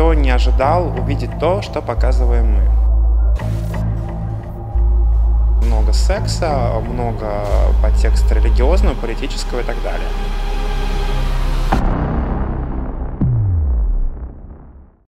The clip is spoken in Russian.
никто не ожидал увидеть то, что показываем мы. Много секса, много подтекста религиозного, политического и так далее.